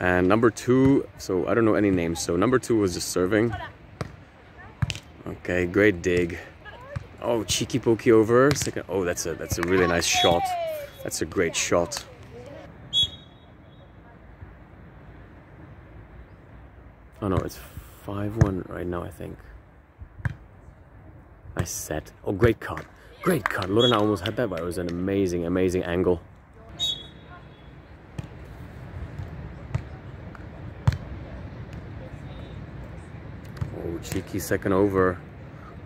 And number two, so I don't know any names. So number two was just serving. Okay, great dig. Oh, cheeky pokey over. Second. Oh, that's a that's a really nice shot. That's a great shot. Oh no, it's 5-1 right now, I think. Nice set. Oh, great cut. Great cut. Lorena almost had that, but it was an amazing, amazing angle. Oh, cheeky second over.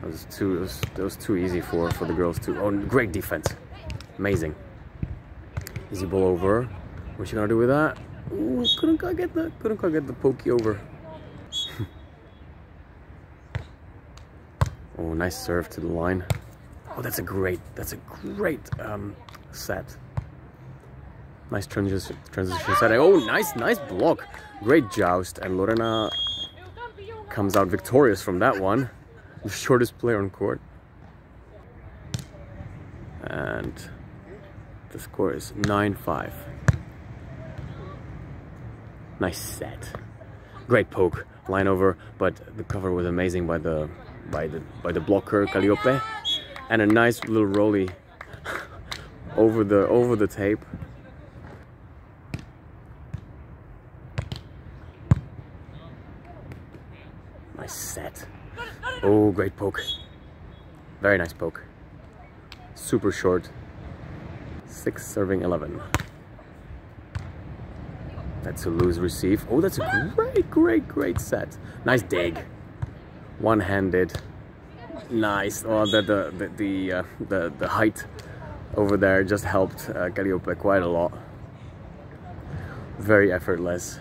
That was too, that was, that was too easy for, for the girls too. Oh, great defense. Amazing. Easy ball over. What's she gonna do with that? Ooh, couldn't quite get the, couldn't quite get the pokey over. oh, nice serve to the line. Oh, that's a great, that's a great um, set. Nice transition, transition setting. Oh, nice, nice block. Great joust. And Lorena comes out victorious from that one. The shortest player on court. And the score is 9-5. Nice set. Great poke, line over, but the cover was amazing by the by the by the blocker Calliope. And a nice little rolly over the over the tape. Nice set. Oh, great poke. Very nice poke. Super short. Six serving 11. That's a loose receive. Oh, that's a great, great, great set. Nice dig. One-handed. Nice. Oh, the the the the, uh, the the height over there just helped uh, Calliope quite a lot. Very effortless.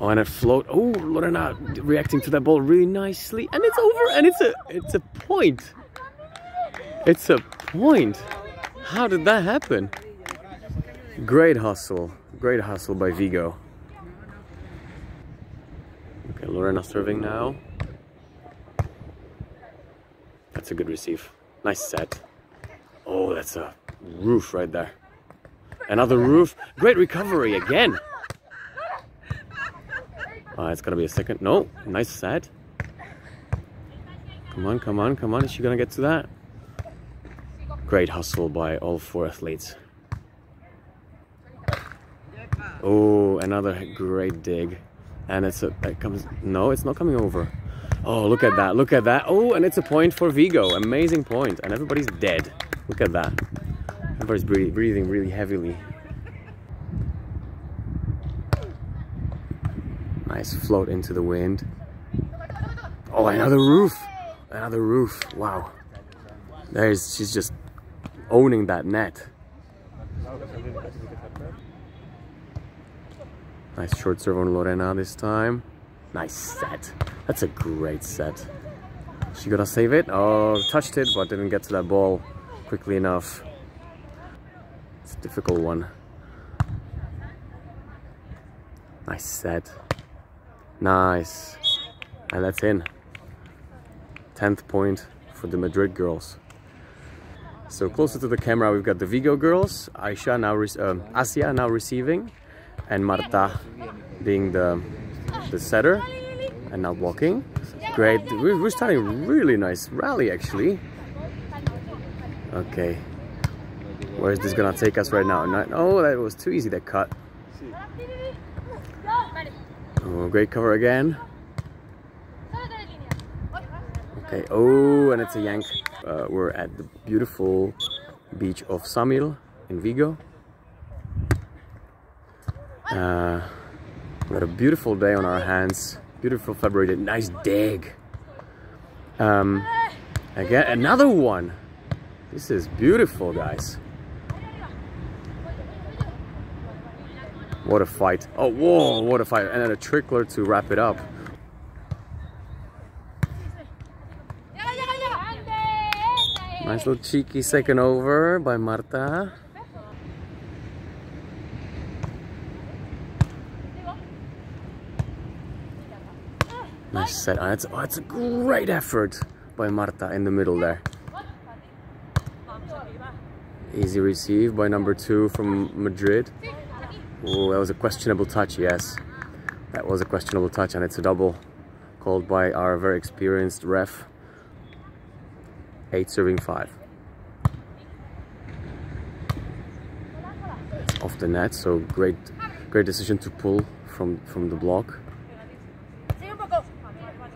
And it float. Oh, Lorena reacting to that ball really nicely, and it's over. And it's a it's a point. It's a point. How did that happen? Great hustle. Great hustle by Vigo. Okay, Lorena serving now. That's a good receive. Nice set. Oh, that's a roof right there. Another roof. Great recovery again. Uh, it's gonna be a second. No, nice set. Come on, come on, come on. Is she gonna get to that? Great hustle by all four athletes. Oh, another great dig. And it's a, it comes, no, it's not coming over. Oh, look at that, look at that. Oh, and it's a point for Vigo, amazing point. And everybody's dead. Look at that. Everybody's breathing really heavily. Nice float into the wind. Oh, another roof. Another roof. Wow. There's, she's just owning that net. Nice short serve on Lorena this time. Nice set. That's a great set. She gonna save it? Oh, touched it, but didn't get to that ball quickly enough. It's a difficult one. Nice set. Nice. And that's in. 10th point for the Madrid girls. So closer to the camera, we've got the Vigo girls. Aisha now, um, Asia now receiving, and Marta being the the setter, and now blocking. Great. We're starting really nice rally actually. Okay. Where is this gonna take us right now? Oh, that was too easy. That cut. Oh, great cover again. Okay. Oh, and it's a yank. Uh, we're at the beautiful beach of Samil in Vigo. Uh, we got a beautiful day on our hands. Beautiful February day. Nice dig. Um, again, another one. This is beautiful, guys. What a fight. Oh, whoa, what a fight. And then a trickler to wrap it up. Nice little cheeky second over by Marta. Nice set. Oh, that's, oh, that's a great effort by Marta in the middle there. Easy receive by number two from Madrid. Oh, that was a questionable touch, yes. That was a questionable touch and it's a double called by our very experienced ref. Eight serving five. Off the net, so great great decision to pull from, from the block.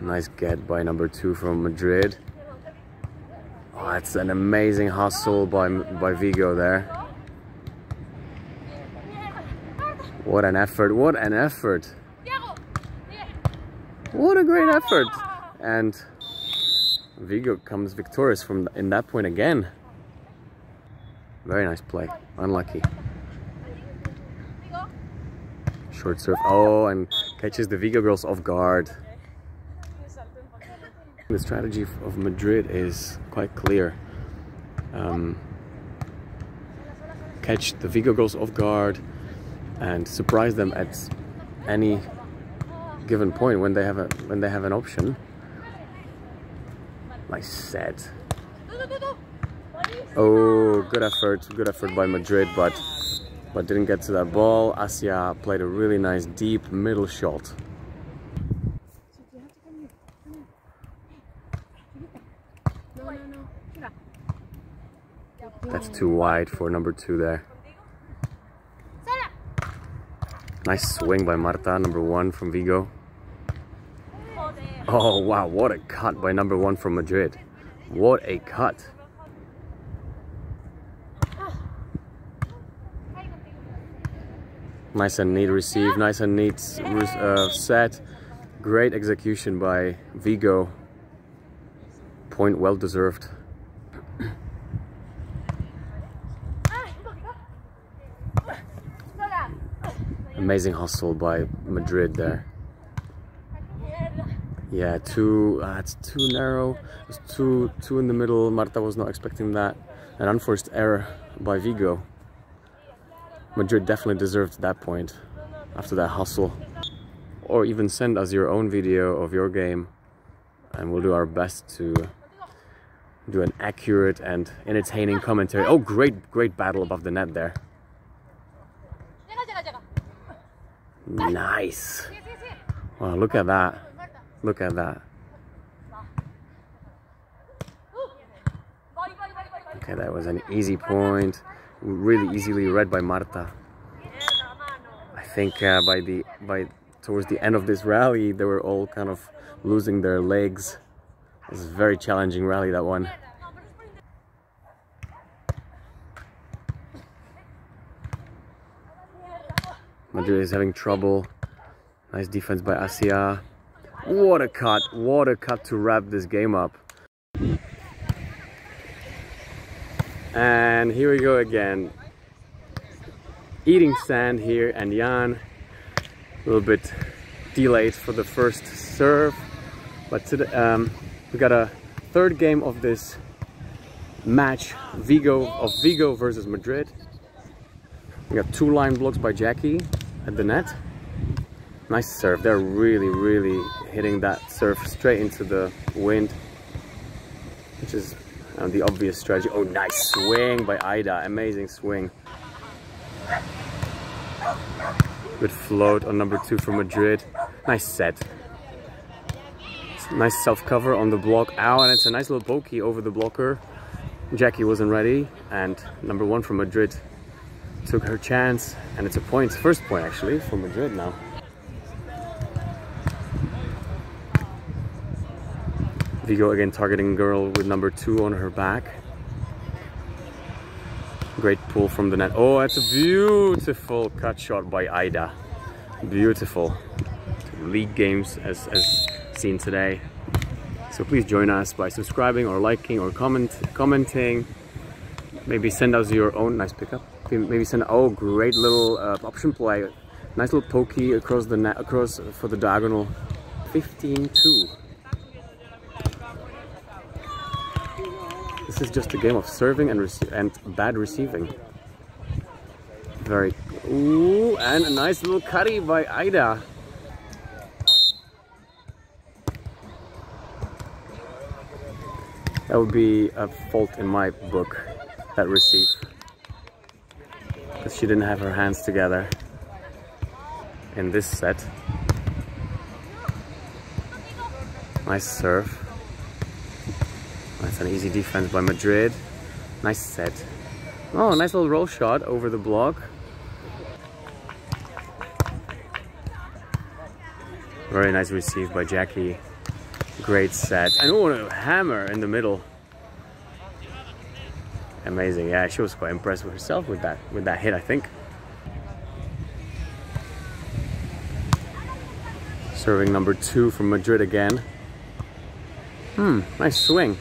Nice get by number two from Madrid. Oh, it's an amazing hustle by, by Vigo there. What an effort, what an effort. What a great effort. And Vigo comes victorious from in that point again. Very nice play, unlucky. Short serve, oh, and catches the Vigo girls off guard. The strategy of Madrid is quite clear. Um, catch the Vigo girls off guard and surprise them at any given point when they have a when they have an option. Nice set. Oh, good effort, good effort by Madrid, but but didn't get to that ball. Asia played a really nice deep middle shot. That's too wide for number two there. Nice swing by Marta, number one from Vigo. Oh wow, what a cut by number one from Madrid. What a cut. Nice and neat receive, nice and neat uh, set. Great execution by Vigo. Point well deserved. Amazing hustle by Madrid there. Yeah, too, uh, it's too narrow. It's too, too in the middle. Marta was not expecting that. An unforced error by Vigo. Madrid definitely deserved that point after that hustle. Or even send us your own video of your game and we'll do our best to do an accurate and entertaining commentary. Oh, great, great battle above the net there. Nice. Wow, look at that. Look at that. Okay, that was an easy point. Really easily read by Marta. I think uh, by the by towards the end of this rally, they were all kind of losing their legs. It was a very challenging rally, that one. Madrid is having trouble. Nice defense by Asia. What a cut, what a cut to wrap this game up. And here we go again. Eating sand here and Jan a little bit delayed for the first serve. But today, um, we got a third game of this match Vigo of Vigo versus Madrid. We got two line blocks by Jackie at the net. Nice serve. They're really, really hitting that serve straight into the wind, which is uh, the obvious strategy. Oh, nice swing by Ida. Amazing swing. Good float on number two from Madrid. Nice set. Nice self-cover on the block. Ow, and it's a nice little pokey over the blocker. Jackie wasn't ready, and number one from Madrid took her chance and it's a point, first point actually for Madrid now. Vigo again targeting girl with number two on her back. Great pull from the net. Oh, that's a beautiful cut shot by Ida. Beautiful. League games as, as seen today. So please join us by subscribing or liking or comment commenting. Maybe send us your own nice pickup maybe send oh great little uh, option play. Nice little pokey across the net across for the diagonal. 15 2 this is just a game of serving and and bad receiving. Very ooh and a nice little cutty by Ida that would be a fault in my book that receive she didn't have her hands together in this set. Nice serve. That's an easy defense by Madrid. Nice set. Oh, nice little roll shot over the block. Very nice receive by Jackie. Great set. And oh, a hammer in the middle. Amazing. Yeah, she was quite impressed with herself with that with that hit, I think. Serving number two from Madrid again. Hmm, nice swing.